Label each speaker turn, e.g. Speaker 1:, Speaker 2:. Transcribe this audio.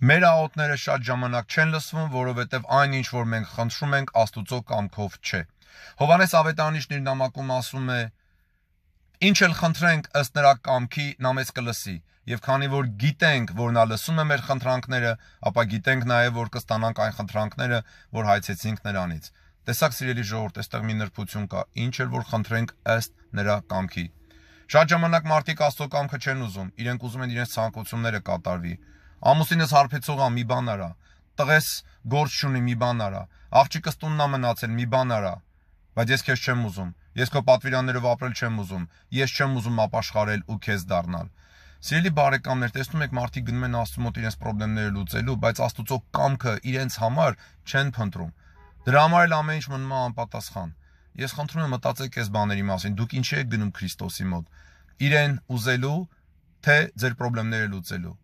Speaker 1: Մեր աղոթները շատ ժամանակ չեն լսվում, որովհետև այն ինչ որ մենք խնդրում ենք Աստուծո կամքով չէ։ Հովանես Ավետարանիչն իր նամակում ասում է. Ինչ էլ խնդրենք ըստ նրա կամքի, նա մեզ կլսի։ Եվ քանի որ գիտենք, որ նա լսում է մեր խնդրանքները, ապա գիտենք նաև, որ կստանանք այն խնդրանքները, որ հայցեցինք նրանից։ Տեսակ սիրելի ժողովուրդ, այստեղ մի նրբություն կա։ Ինչ էլ որ խնդրենք ըստ նրա կամքի։ Շատ ժամանակ մարդիկ Աստծո կամքը չեն ուզում, իրենք ուզում են իրենց ցանկությունները կատարվի։ Ամուսինս հարբեցող ա մի բան արա, տղես գործ չունի մի բան արա, աղջիկս տունն ա մնացել մի բան արա, բայց ես քեզ չեմ ուզում։ Ես քո պատվիրաններով ապրել չեմ ուզում։ Ես չեմ ուզում ապաշխարել ու քեզ դառնալ։ Սիրելի բարեկամներ, տեսնում եք մարդիկ գնում են Աստծո մոտ իրենց խնդիրները լուծելու, բայց Աստուծո կամքը իրենց համար չեն փնտրում։ Դրա համար էլ ամեն ինչ մնում է անպատասխան։ Ես խնդրում եմ մտածեք այս բաների մասին։ Դուք ինչի եք գնում Քրիստոսի մոտ։ Իրեն ուզելու, թե ձեր խնդիրները լուծելու։